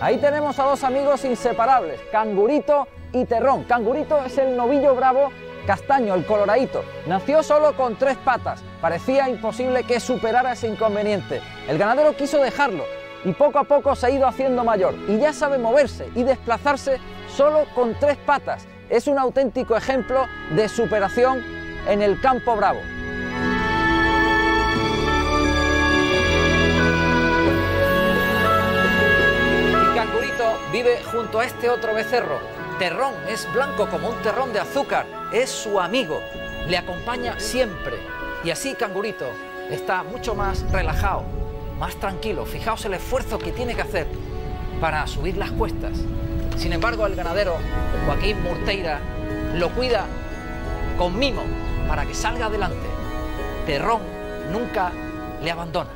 Ahí tenemos a dos amigos inseparables, Cangurito y Terrón. Cangurito es el novillo bravo castaño, el coloradito. Nació solo con tres patas. Parecía imposible que superara ese inconveniente. El ganadero quiso dejarlo y poco a poco se ha ido haciendo mayor y ya sabe moverse y desplazarse solo con tres patas. Es un auténtico ejemplo de superación en el campo bravo. Vive junto a este otro becerro. Terrón es blanco como un terrón de azúcar, es su amigo, le acompaña siempre. Y así Cangurito está mucho más relajado, más tranquilo. Fijaos el esfuerzo que tiene que hacer para subir las cuestas. Sin embargo, el ganadero Joaquín Murteira lo cuida con mimo para que salga adelante. Terrón nunca le abandona.